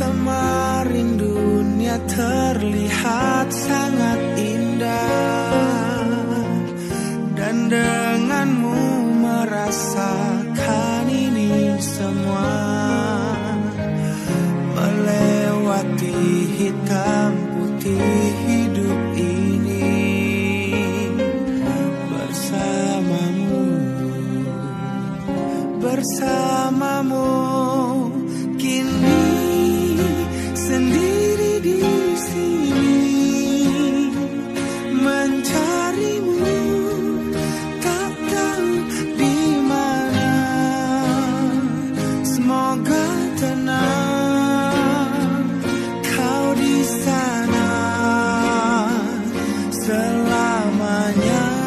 kemarin dunia terlihat sangat indah. Dan denganmu merasakan ini semua. Melewati hitam putih hidup ini. Bersamamu. Bersamamu sendiri di sini mencarimu tak tahu di mana. Semoga tenang kau di sana selamanya.